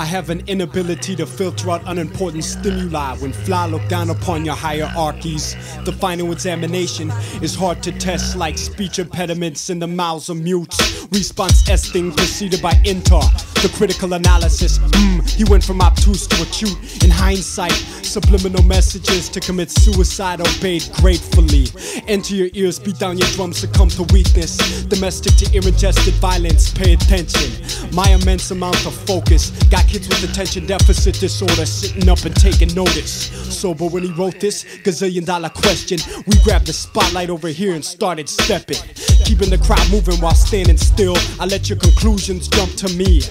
I have an inability to filter out unimportant stimuli when fly look down upon your hierarchies. The final examination is hard to test, like speech impediments in the mouths of mutes. Response esting preceded by inter. The critical analysis, hmm, he went from obtuse to acute. In hindsight, subliminal messages to commit suicide obeyed gratefully. Enter your ears, beat down your drums, succumb to weakness. Domestic to irregested violence, pay attention. My immense amount of focus got kids with attention deficit disorder sitting up and taking notice. Sober when he wrote this gazillion dollar question, we grabbed the spotlight over here and started stepping. Keeping the crowd moving while standing still. I let your conclusions jump to me.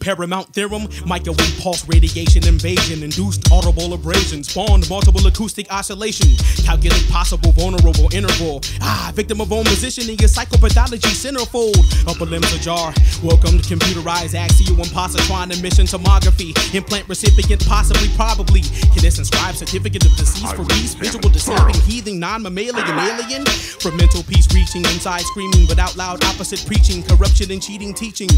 Paramount theorem, microwave pulse radiation invasion, induced audible abrasion, spawned multiple acoustic oscillation, calculate possible vulnerable interval. Ah, victim of own positioning is psychopathology centerfold. Upper limbs ajar. Welcome to computerized axial positron emission tomography. Implant recipient possibly probably. Can this inscribe certificate of disease for peace? Visual disturbing heathing non-mammalian alien. For mental peace reaching inside screaming but out loud opposite preaching. Corruption and cheating teaching.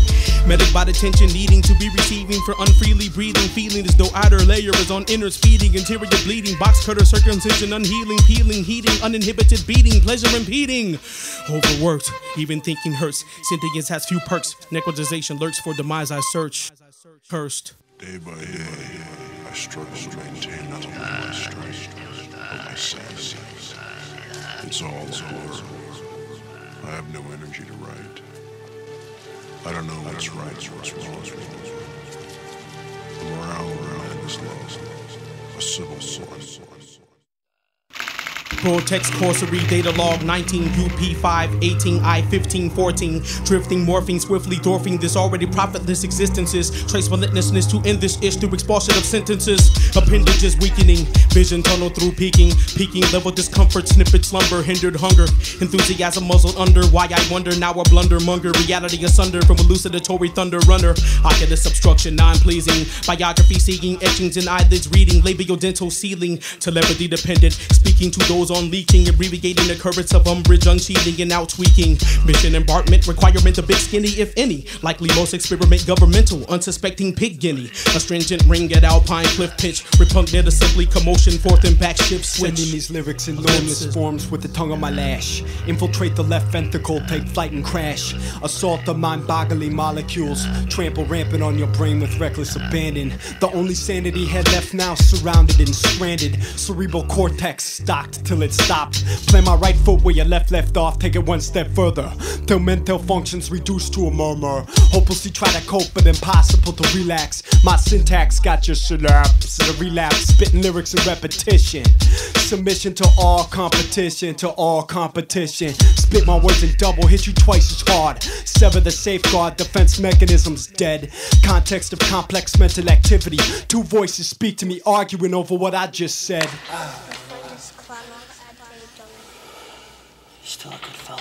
Medic by detention needing to be receiving for unfreely breathing. Feeling as though outer layer is on innards feeding. Interior bleeding. Box cutter circumcision unhealing. Peeling heating. Uninhibited beating. Pleasure impeding. Overworked. Even thinking hurts. Sentience has few perks. Necrotization lurks for demise I search. Cursed. Day by day, I struggle to maintain not only my strength, but my sanity. It's all blur. I have no energy to write. I don't know what's right what's wrong. The morale around is low. A civil war. Cortex Coursory Data Log 19 UP5 18 I 15 14 Drifting, morphing, swiftly dwarfing this already profitless existences. Trace relentlessness to end this ish through expulsion of sentences. Appendages weakening, vision tunnel through peaking Peaking level discomfort, snippet slumber, hindered hunger. Enthusiasm muzzled under, why I wonder. Now a blunder monger Reality asunder. From elucidatory thunder runner. Oculus obstruction, non-pleasing. Biography seeking, etchings in eyelids reading. Labial dental ceiling, telepathy dependent. Speaking to those on leaking, abbreviating the currents of umbrage, unsheathing and out tweaking. Mission embarkment, requirement of big skinny, if any. Likely most experiment governmental, unsuspecting pig guinea. Astringent ring at alpine cliff pitch, repugnant to simply commotion, forth and back shift switch. Sending these lyrics in normless forms with the tongue on my lash. Infiltrate the left ventricle, take flight and crash. Assault the mind boggling molecules. Trample rampant on your brain with reckless abandon. The only sanity had left now, surrounded and stranded. Cerebral cortex stocked till it stopped. Plant my right foot where your left left off, take it one step further. Till mental functions reduced to a murmur. Hopelessly try to cope, but impossible to relax. My syntax got your synapse a relapse, spitting lyrics in repetition. Submission to all competition, to all competition. Spit my words in double, hit you twice as hard. Sever the safeguard, defense mechanisms dead. Context of complex mental activity. Two voices speak to me, arguing over what I just said. Still a good fellow.